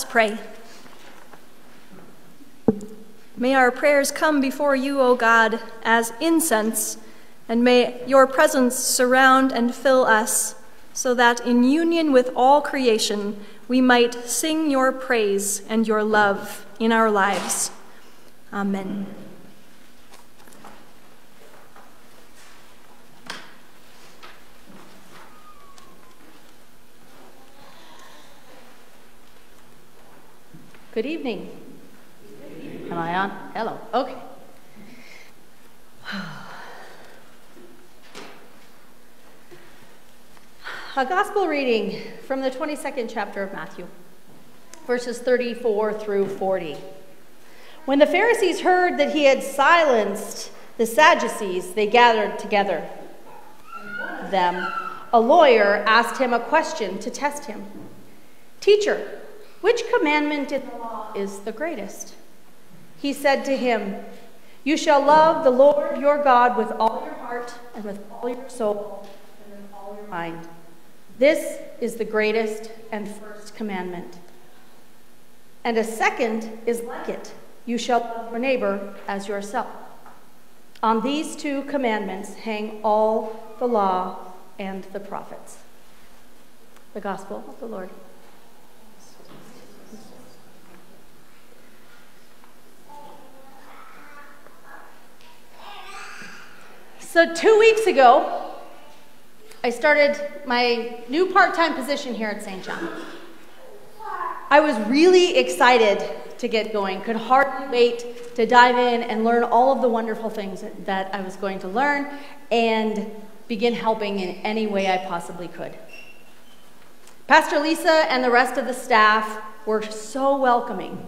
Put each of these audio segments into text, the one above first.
us pray. May our prayers come before you, O God, as incense, and may your presence surround and fill us, so that in union with all creation we might sing your praise and your love in our lives. Amen. Good evening. Am I on? Hello. Okay. A gospel reading from the 22nd chapter of Matthew, verses 34 through 40. When the Pharisees heard that he had silenced the Sadducees, they gathered together. Them, a lawyer asked him a question to test him Teacher, which commandment in is the greatest? He said to him, You shall love the Lord your God with all your heart, and with all your soul, and with all your mind. This is the greatest and first commandment. And a second is like it you shall love your neighbor as yourself. On these two commandments hang all the law and the prophets. The Gospel of the Lord. So, two weeks ago, I started my new part time position here at St. John. I was really excited to get going, could hardly wait to dive in and learn all of the wonderful things that I was going to learn and begin helping in any way I possibly could. Pastor Lisa and the rest of the staff were so welcoming.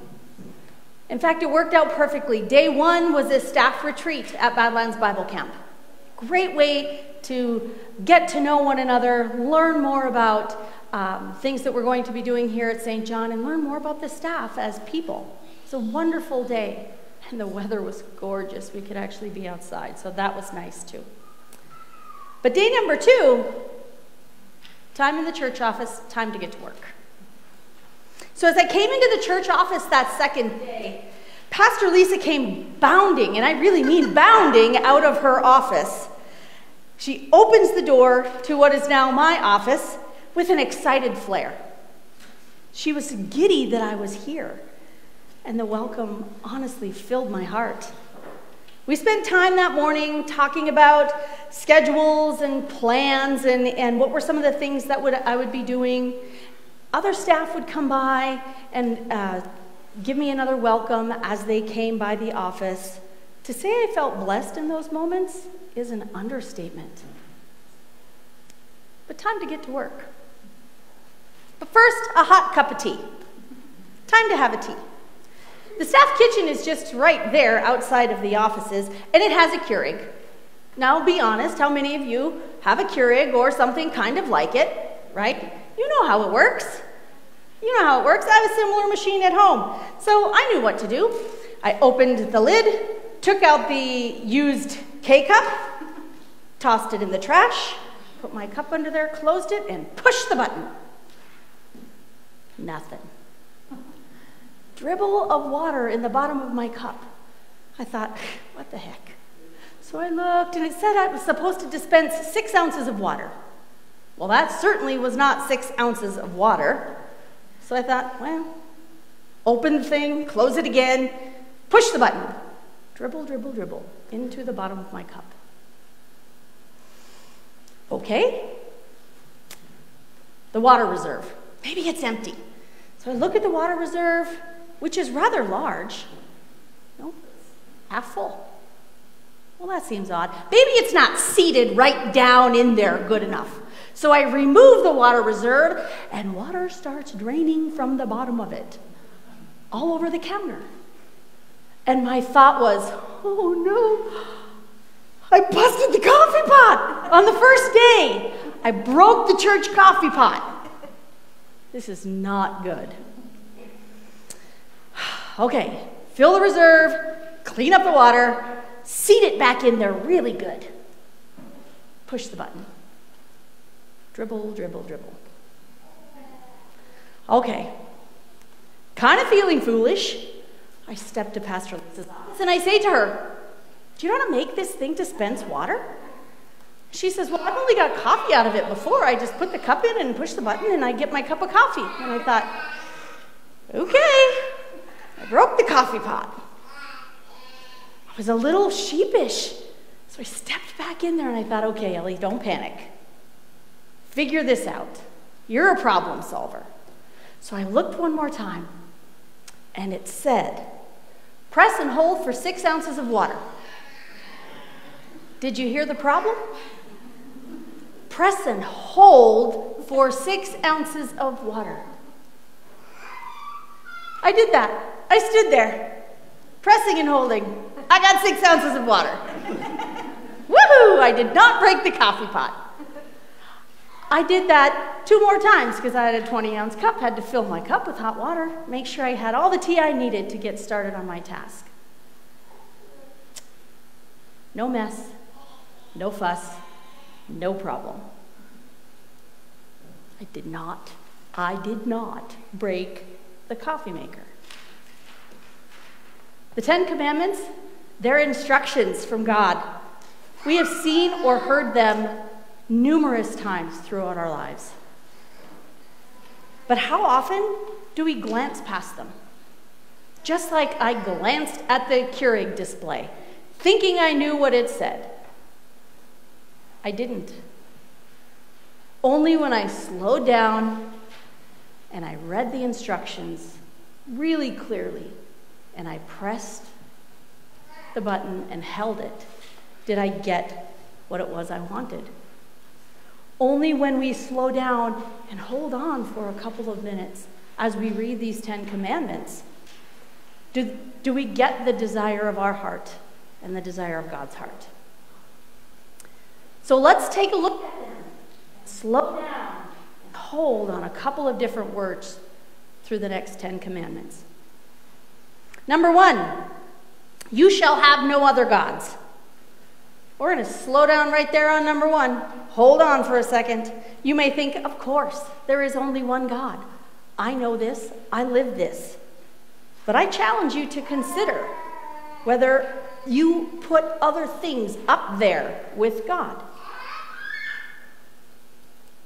In fact, it worked out perfectly. Day one was a staff retreat at Badlands Bible Camp. Great way to get to know one another, learn more about um, things that we're going to be doing here at St. John, and learn more about the staff as people. It's a wonderful day, and the weather was gorgeous. We could actually be outside, so that was nice too. But day number two, time in the church office, time to get to work. So as I came into the church office that second day, Pastor Lisa came bounding, and I really mean bounding, out of her office she opens the door to what is now my office with an excited flair. She was giddy that I was here, and the welcome honestly filled my heart. We spent time that morning talking about schedules and plans and, and what were some of the things that would, I would be doing. Other staff would come by and uh, give me another welcome as they came by the office. To say I felt blessed in those moments is an understatement. But time to get to work. But first, a hot cup of tea. Time to have a tea. The staff kitchen is just right there outside of the offices, and it has a Keurig. Now, be honest, how many of you have a Keurig or something kind of like it, right? You know how it works. You know how it works. I have a similar machine at home. So I knew what to do. I opened the lid, took out the used K cup, tossed it in the trash, put my cup under there, closed it, and pushed the button. Nothing. Dribble of water in the bottom of my cup. I thought, what the heck? So I looked, and it said I was supposed to dispense six ounces of water. Well, that certainly was not six ounces of water. So I thought, well, open the thing, close it again, push the button. Dribble, dribble, dribble into the bottom of my cup. Okay. The water reserve. Maybe it's empty. So I look at the water reserve, which is rather large. No, half full. Well, that seems odd. Maybe it's not seated right down in there good enough. So I remove the water reserve, and water starts draining from the bottom of it all over the counter. And my thought was, oh no, I busted the coffee pot on the first day. I broke the church coffee pot. This is not good. Okay, fill the reserve, clean up the water, seat it back in there really good. Push the button. Dribble, dribble, dribble. Okay. Kind of feeling foolish. I step to Pastor Lisa's office and I say to her, Do you know how to make this thing dispense water? She says, Well, I've only got coffee out of it before. I just put the cup in and push the button and I get my cup of coffee. And I thought, Okay. I broke the coffee pot. I was a little sheepish. So I stepped back in there and I thought, okay, Ellie, don't panic. Figure this out. You're a problem solver. So I looked one more time and it said, press and hold for six ounces of water. Did you hear the problem? Press and hold for six ounces of water. I did that. I stood there, pressing and holding. I got six ounces of water. Woohoo! I did not break the coffee pot. I did that two more times because I had a 20 ounce cup, had to fill my cup with hot water, make sure I had all the tea I needed to get started on my task. No mess, no fuss, no problem. I did not, I did not break the coffee maker. The Ten Commandments, they're instructions from God. We have seen or heard them numerous times throughout our lives. But how often do we glance past them? Just like I glanced at the Keurig display, thinking I knew what it said. I didn't. Only when I slowed down and I read the instructions really clearly and I pressed the button and held it did I get what it was I wanted. Only when we slow down and hold on for a couple of minutes as we read these Ten Commandments do, do we get the desire of our heart and the desire of God's heart. So let's take a look at them. Slow down and hold on a couple of different words through the next Ten Commandments. Number one, you shall have no other gods. We're going to slow down right there on number one. Hold on for a second. You may think, of course, there is only one God. I know this, I live this. But I challenge you to consider whether you put other things up there with God.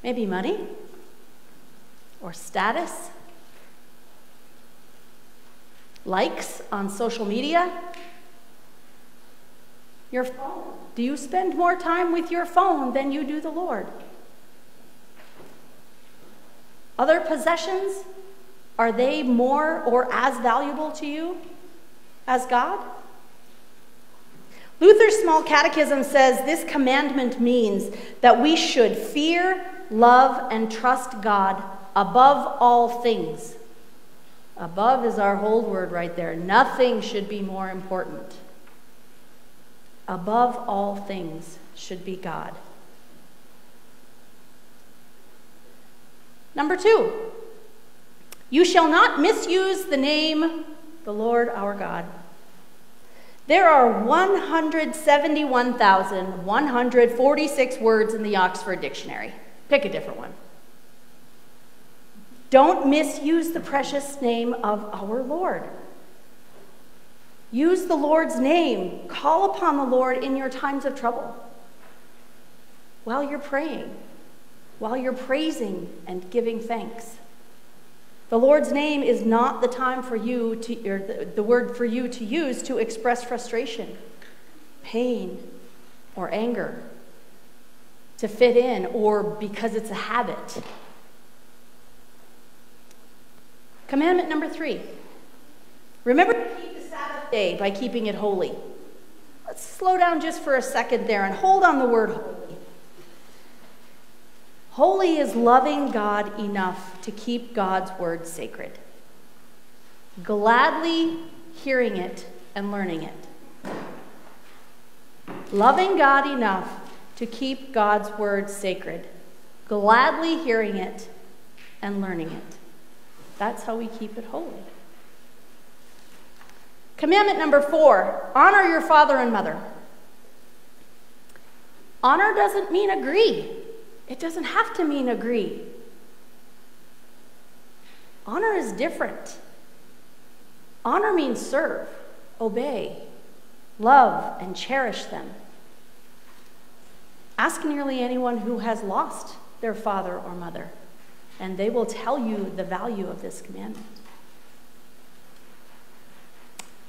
Maybe money or status likes on social media? Your phone. Do you spend more time with your phone than you do the Lord? Other possessions? Are they more or as valuable to you as God? Luther's Small Catechism says this commandment means that we should fear, love, and trust God above all things Above is our hold word right there. Nothing should be more important. Above all things should be God. Number two, you shall not misuse the name the Lord our God. There are 171,146 words in the Oxford Dictionary. Pick a different one. Don't misuse the precious name of our Lord. Use the Lord's name. Call upon the Lord in your times of trouble. While you're praying, while you're praising and giving thanks. The Lord's name is not the time for you to, or the, word for you to use to express frustration, pain, or anger, to fit in, or because it's a habit. Commandment number three remember Day by keeping it holy. Let's slow down just for a second there and hold on the word holy. Holy is loving God enough to keep God's word sacred, gladly hearing it and learning it. Loving God enough to keep God's word sacred, gladly hearing it and learning it. That's how we keep it holy. Commandment number four honor your father and mother. Honor doesn't mean agree, it doesn't have to mean agree. Honor is different. Honor means serve, obey, love, and cherish them. Ask nearly anyone who has lost their father or mother, and they will tell you the value of this commandment.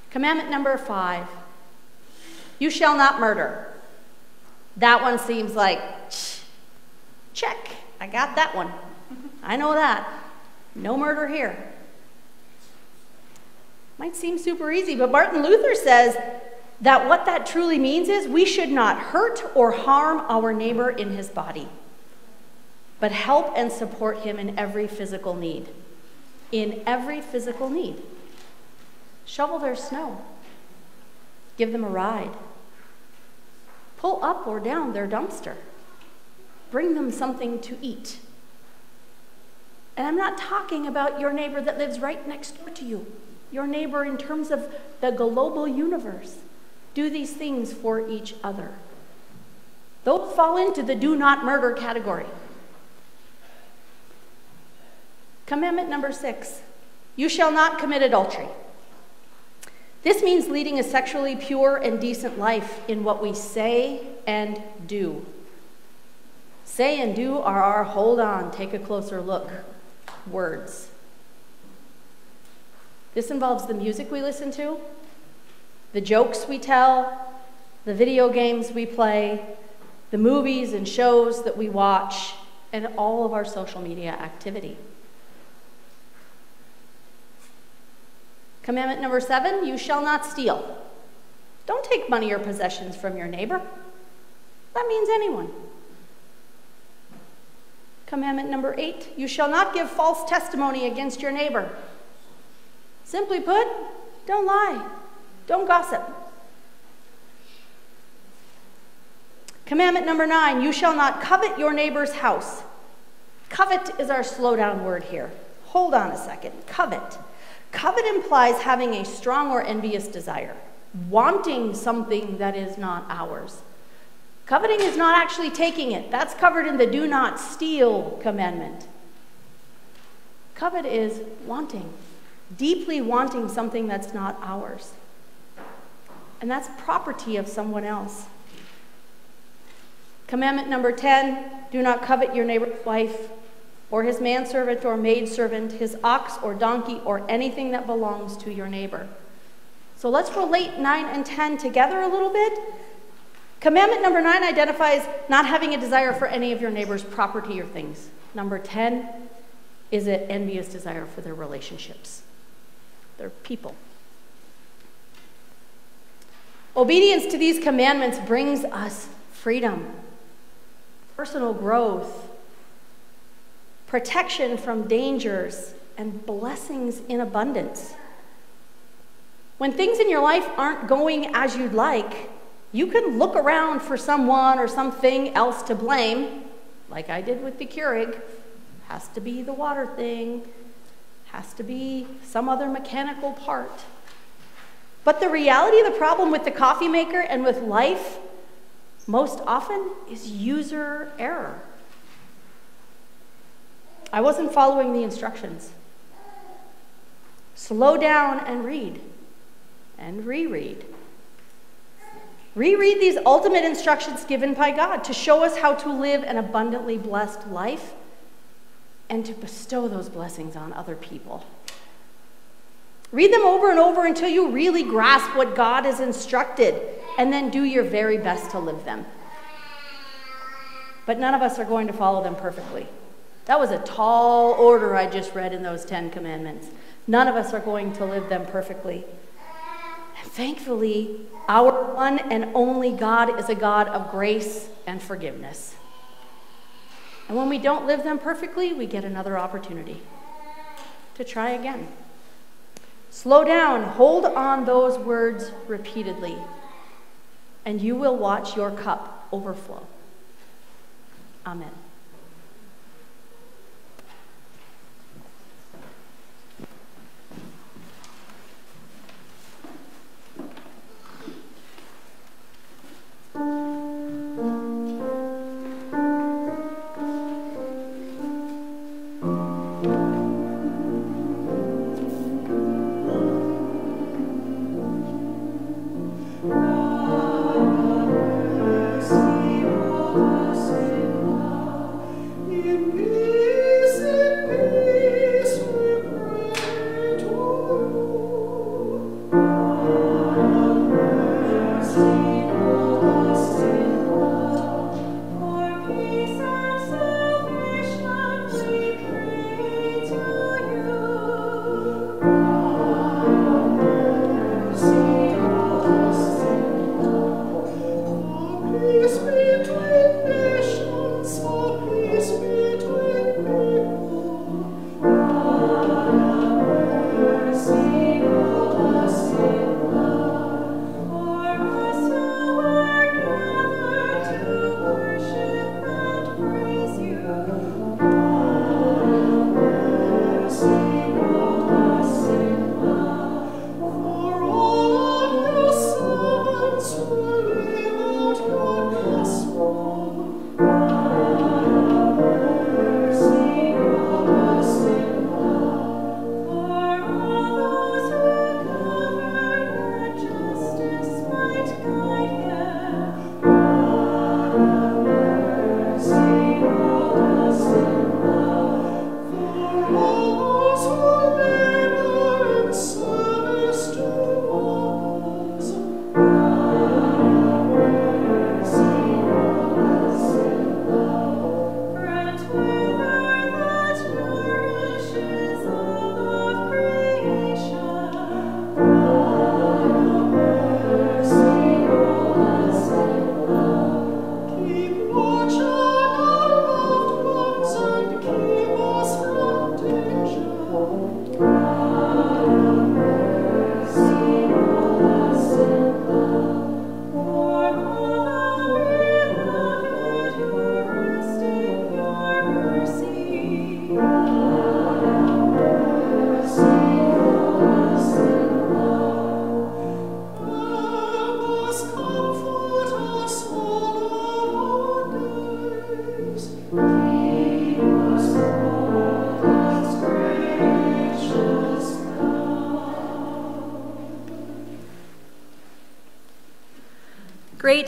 Commandment number five you shall not murder. That one seems like, check, I got that one. I know that. No murder here. Might seem super easy, but Martin Luther says that what that truly means is we should not hurt or harm our neighbor in his body, but help and support him in every physical need. In every physical need. Shovel their snow. Give them a ride. Pull up or down their dumpster. Bring them something to eat. And I'm not talking about your neighbor that lives right next door to you, your neighbor in terms of the global universe. Do these things for each other. Those fall into the do not murder category. Commandment number six you shall not commit adultery. This means leading a sexually pure and decent life in what we say and do. Say and do are our hold on, take a closer look words. This involves the music we listen to, the jokes we tell, the video games we play, the movies and shows that we watch, and all of our social media activity. Commandment number seven you shall not steal. Don't take money or possessions from your neighbor. That means anyone. Commandment number eight you shall not give false testimony against your neighbor. Simply put, don't lie, don't gossip. Commandment number nine you shall not covet your neighbor's house. Covet is our slowdown word here. Hold on a second. Covet. Covet implies having a strong or envious desire, wanting something that is not ours. Coveting is not actually taking it. That's covered in the do not steal commandment. Covet is wanting, deeply wanting something that's not ours. And that's property of someone else. Commandment number 10 do not covet your neighbor's wife, or his manservant or maidservant, his ox or donkey, or anything that belongs to your neighbor. So let's relate 9 and 10 together a little bit. Commandment number 9 identifies not having a desire for any of your neighbor's property or things. Number 10 is an envious desire for their relationships, their people. Obedience to these commandments brings us freedom, personal growth, protection from dangers, and blessings in abundance. When things in your life aren't going as you'd like, you can look around for someone or something else to blame, like I did with the Keurig. Has to be the water thing, has to be some other mechanical part. But the reality of the problem with the coffee maker and with life most often is user error. I wasn't following the instructions. Slow down and read, and reread. Reread these ultimate instructions given by God to show us how to live an abundantly blessed life and to bestow those blessings on other people. Read them over and over until you really grasp what God has instructed, and then do your very best to live them. But none of us are going to follow them perfectly. That was a tall order I just read in those Ten Commandments. None of us are going to live them perfectly. And Thankfully, our one and only God is a God of grace and forgiveness. And when we don't live them perfectly, we get another opportunity to try again. Slow down, hold on those words repeatedly, and you will watch your cup overflow. Amen.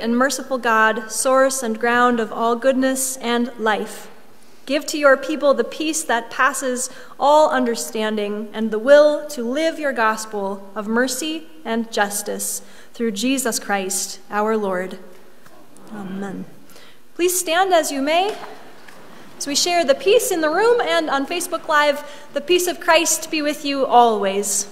And merciful God, source and ground of all goodness and life, give to your people the peace that passes all understanding and the will to live your gospel of mercy and justice through Jesus Christ our Lord. Amen. Please stand as you may. As we share the peace in the room and on Facebook Live, the peace of Christ be with you always.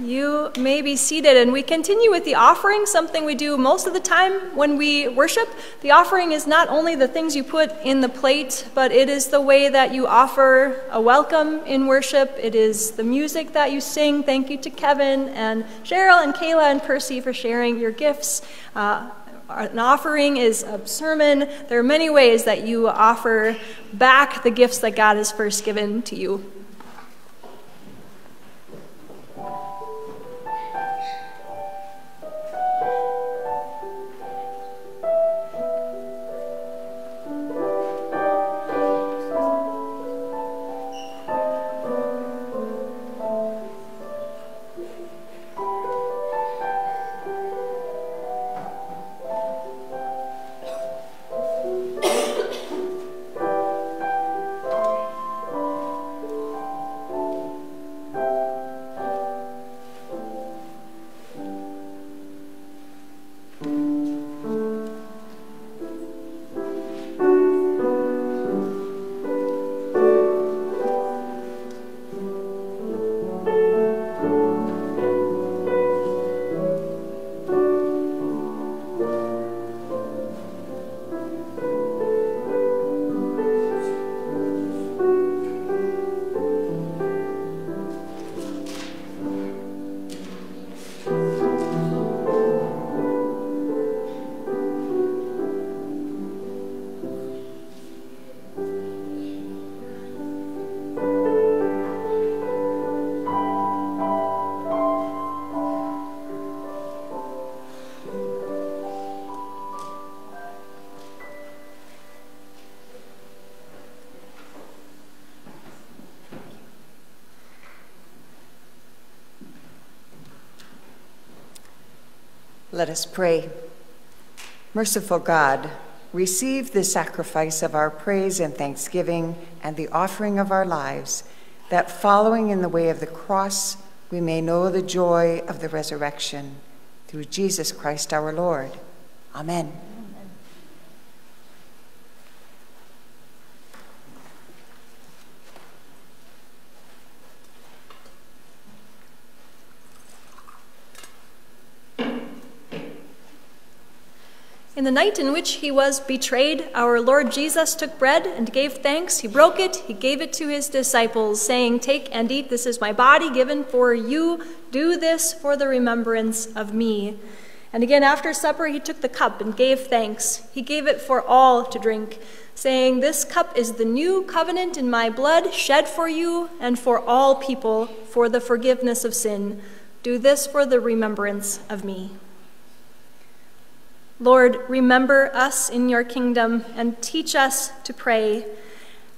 You may be seated, and we continue with the offering, something we do most of the time when we worship. The offering is not only the things you put in the plate, but it is the way that you offer a welcome in worship. It is the music that you sing. Thank you to Kevin and Cheryl and Kayla and Percy for sharing your gifts. Uh, an offering is a sermon. There are many ways that you offer back the gifts that God has first given to you. Let us pray. Merciful God, receive the sacrifice of our praise and thanksgiving and the offering of our lives, that following in the way of the cross, we may know the joy of the resurrection. Through Jesus Christ our Lord. Amen. In the night in which he was betrayed, our Lord Jesus took bread and gave thanks. He broke it, he gave it to his disciples, saying, Take and eat, this is my body given for you. Do this for the remembrance of me. And again, after supper, he took the cup and gave thanks. He gave it for all to drink, saying, This cup is the new covenant in my blood, shed for you and for all people for the forgiveness of sin. Do this for the remembrance of me. Lord, remember us in your kingdom and teach us to pray.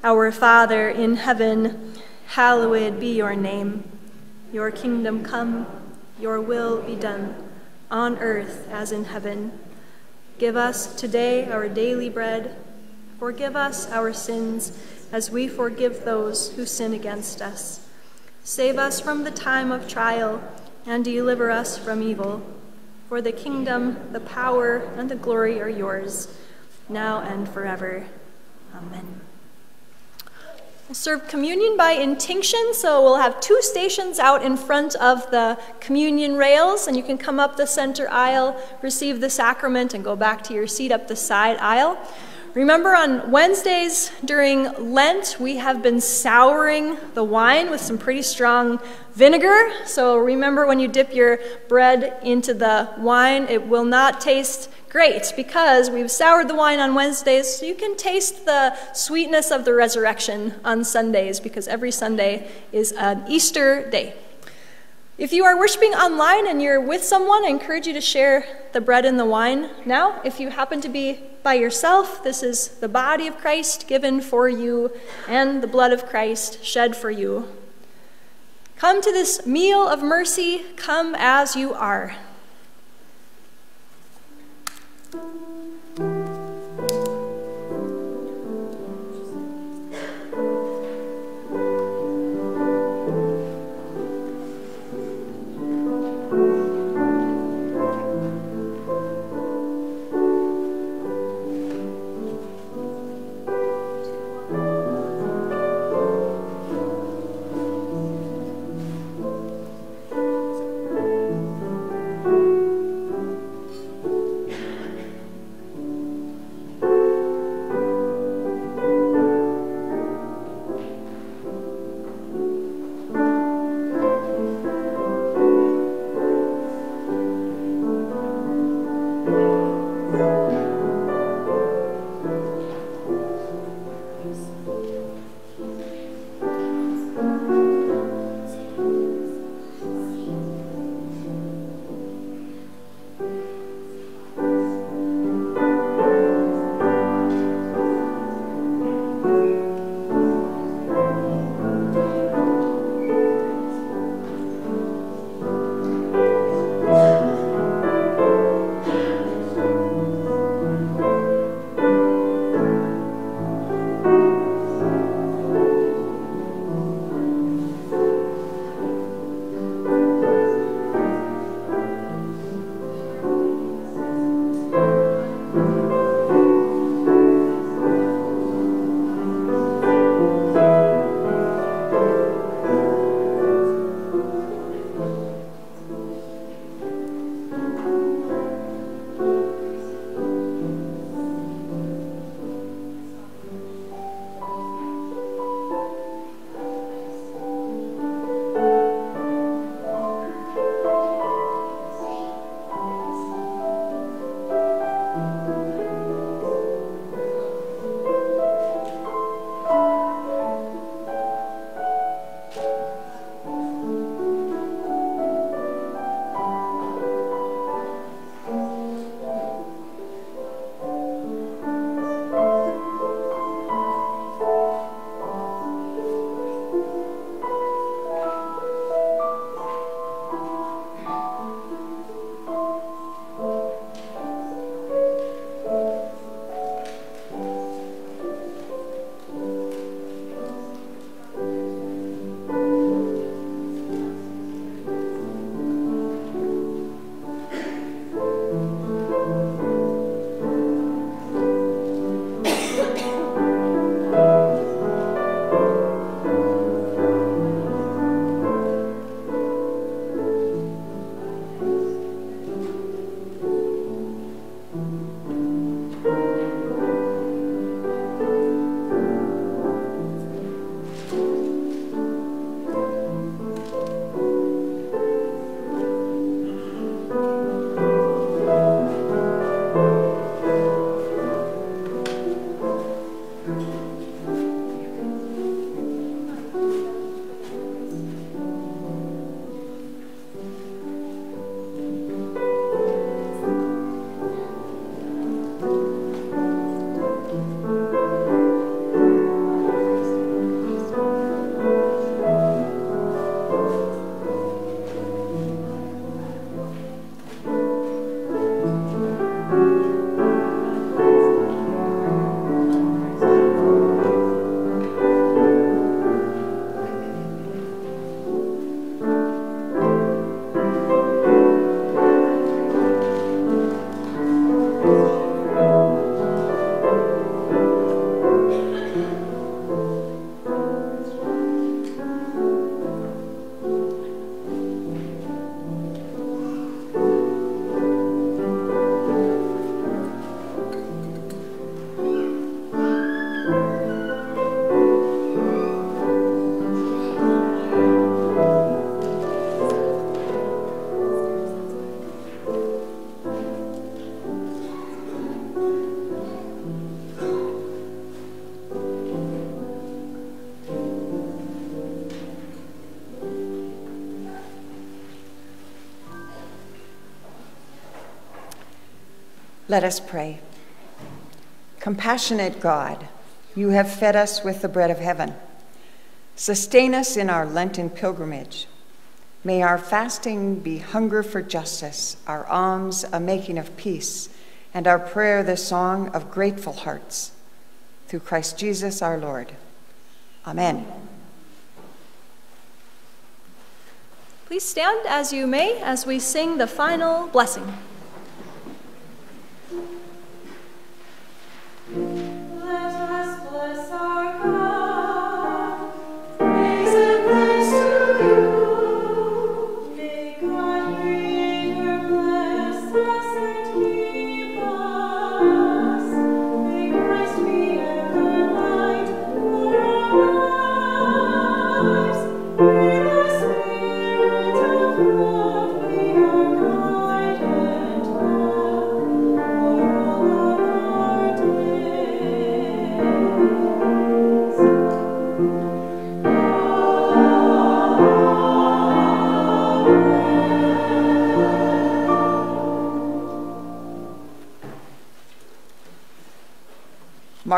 Our Father in heaven, hallowed be your name. Your kingdom come, your will be done, on earth as in heaven. Give us today our daily bread. Forgive us our sins as we forgive those who sin against us. Save us from the time of trial and deliver us from evil. For the kingdom, the power, and the glory are yours, now and forever. Amen. We'll serve communion by intinction, so we'll have two stations out in front of the communion rails, and you can come up the center aisle, receive the sacrament, and go back to your seat up the side aisle. Remember, on Wednesdays during Lent, we have been souring the wine with some pretty strong vinegar. So remember, when you dip your bread into the wine, it will not taste great because we've soured the wine on Wednesdays. So you can taste the sweetness of the resurrection on Sundays because every Sunday is an Easter day. If you are worshiping online and you're with someone, I encourage you to share the bread and the wine now. If you happen to be by yourself, this is the body of Christ given for you and the blood of Christ shed for you. Come to this meal of mercy, come as you are. Let us pray. Compassionate God, you have fed us with the bread of heaven. Sustain us in our Lenten pilgrimage. May our fasting be hunger for justice, our alms a making of peace, and our prayer the song of grateful hearts. Through Christ Jesus our Lord. Amen. Please stand as you may as we sing the final blessing.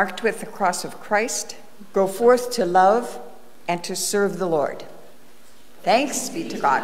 Marked with the cross of Christ, go forth to love and to serve the Lord. Thanks be to God.